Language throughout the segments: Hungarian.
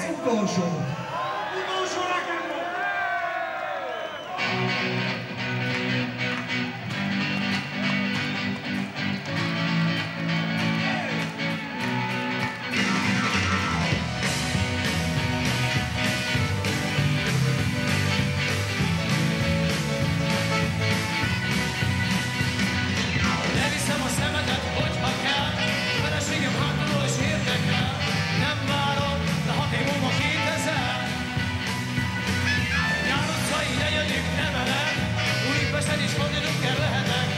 São show. egyedük nem elek, Újpesten is mondja drukker lehetek,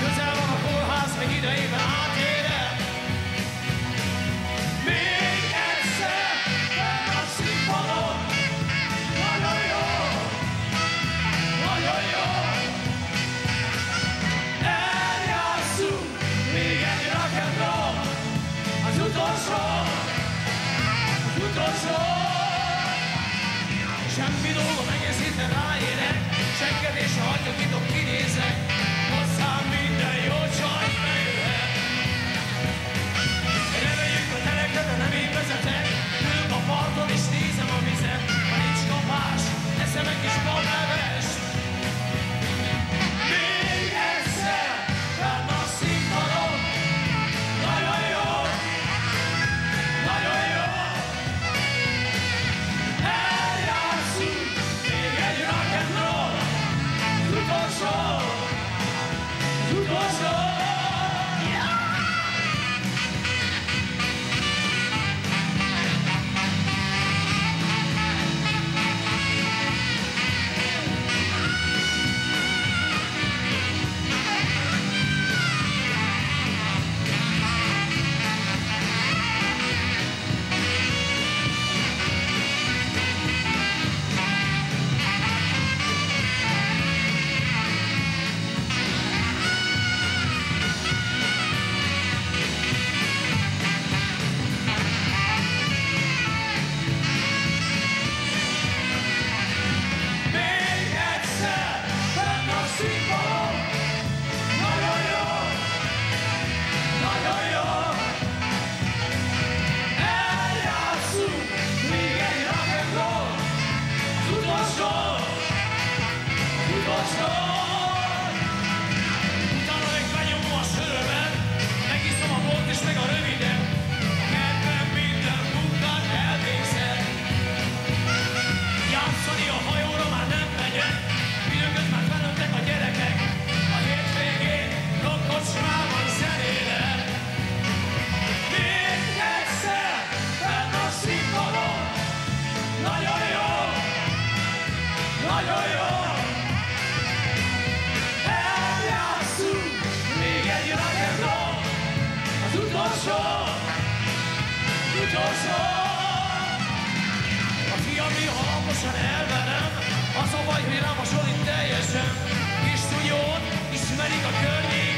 közel van a kórház, még idejében átérek. Még egyszer, fel a színpadon, nagyon jó, nagyon jó. Eljátszunk még egy rock'n'roll, az utolsó, az utolsó. Semmi dolog ráérek, senked és hagyok, kinézek. shore. don't know. ami hangosan elverem A szavaj villámosod a teljesen. Kis szúnyón ismerik a környék.